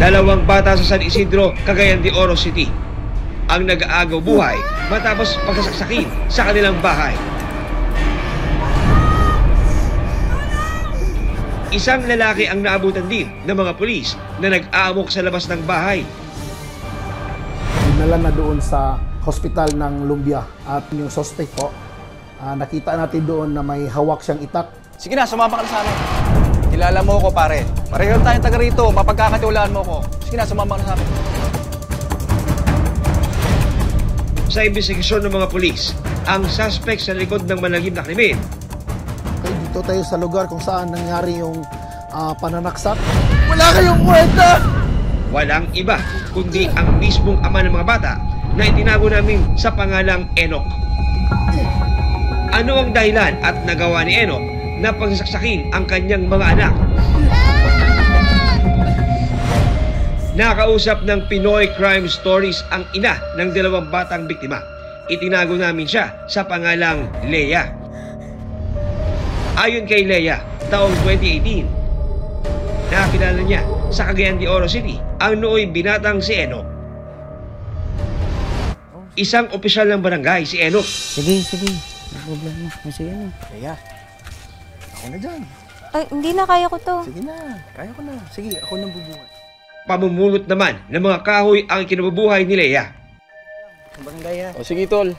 Dalawang bata sa San Isidro, Cagayan de Oro City ang nag-aagaw buhay matapos pagsasaksakin sa kanilang bahay. Isang lalaki ang naabutan din ng mga pulis na nag-aamok sa labas ng bahay. dinala na doon sa hospital ng Lumbia at yung suspect po, ah, nakita natin doon na may hawak siyang itak. Sige na, sumama ka na sa amin. Kilala mo ko, pare. Pareho tayong taga rito. Mapagkakatiwalaan mo ko. Sige na, sumama na sa amin. Sa investigasyon ng mga pulis, ang suspect sa likod ng malagim na krimen Okay, dito tayo sa lugar kung saan nangyari yung ah, pananaksak. Wala kayong kwenta! walang iba kundi ang mismong ama ng mga bata na itinago namin sa pangalang Enoch. Ano ang dahilan at nagawa ni Enoch na pagsasaksakin ang kanyang mga anak? Nakausap ng Pinoy Crime Stories ang ina ng dalawang batang biktima. Itinago namin siya sa pangalang Leia. Ayon kay Leia, taong 2018, nakakilala niya sa Cagayan de Oro City ang nooy binatang si Enoch. Isang opisyal ng barangay si Enoch Sige, sige. Problema. Sige na. Kaya. Ako na dyan. Ay, hindi na kaya ko to. Sige na. Kaya ko na. Sige, ako nang bubuhat. pamumulot naman ng mga kahoy ang kinabubuhay ni Leia. Barangay ha. O sige, tol.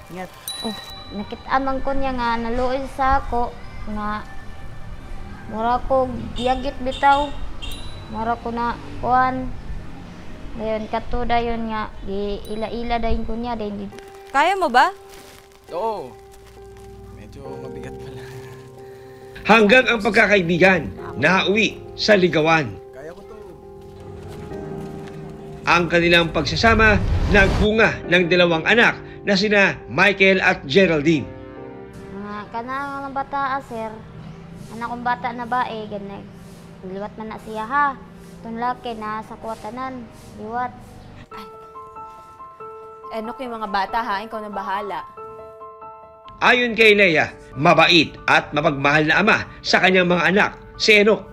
Oh, nakita man ko niya nga naluoy sa ako nga mura ko giyagit bitaw. Mura ko na kuan. Dayon kato dayon nga di ila-ila dayon ko niya dayon di. Kaya mo ba? Oo. Medyo mabigat pala. Hanggang ang pagkakaibigan nauwi sa ligawan. Kaya ko to. Ang kanilang pagsasama nagbunga ng dalawang anak na sina Michael at Geraldine. Nga kana nga bata ah, sir. Anak kong bata na ba eh ganay. Liwat man na siya ha. Tun laki na sa kuwatanan. Liwat. Enok yung mga bata ha, ikaw na bahala. Ayon kay Leia, mabait at mapagmahal na ama sa kanyang mga anak, si Enoch.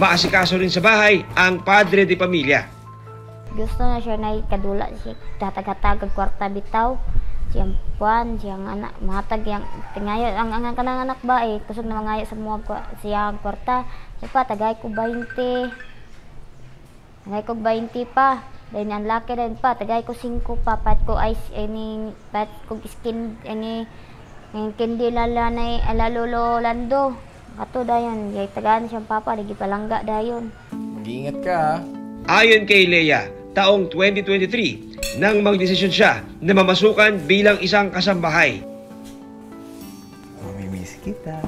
Maasikaso rin sa bahay ang padre de pamilya. Gusto na siya na kadula siya tatag-tatag kwarta bitaw. Siyang puan, siyang anak, matag yang tingayo ang ang kanang anak ba eh kusog na mangayo sa mga siyang kwarta. So pa tagay ko 20. Tagay ko 20 pa. Then ang laki rin pa, tagay ko 5 pa, pat ko ice, any, pat ko skin, any, yung kindi lala na alalolo lando. Kato dayon, yay tagaan siyang papa, lagi palangga dayon. Mag-iingat ka ha. Ayon kay Leia, taong 2023 nang magdesisyon siya na mamasukan bilang isang kasambahay. Mamimiss kita.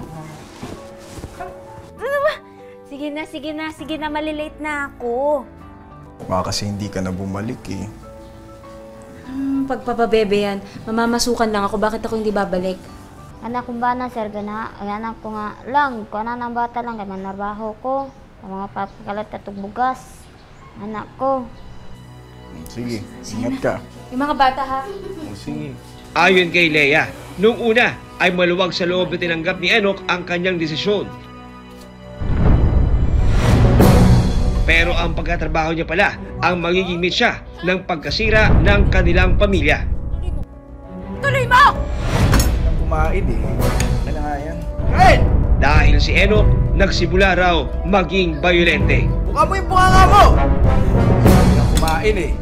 Sige na, sige na, sige na, malilate na ako. Baka kasi hindi ka na bumalik eh. Hmm, pagpapabebe yan, mamamasukan lang ako, bakit ako hindi babalik? Anak kong bana, sir, gana, ang anak ko nga lang, kung ano ng bata lang, ganang narbaho ko, ang mga papakalat at bugas, anak ko. Sige, ingat ka. Yung mga bata ha? O sige. Ayon kay Leia, nung una ay maluwag sa loob na tinanggap ni Enoch ang kanyang desisyon. Pero ang pagkatrabaho niya pala ang magiging mitsa ng pagkasira ng kanilang pamilya. Tuloy mo! Kumain eh. Kailan nga yan? Kain! Dahil si Enoch nagsimula raw maging bayolente. Buka mo yung bunganga mo! Nang kumain eh.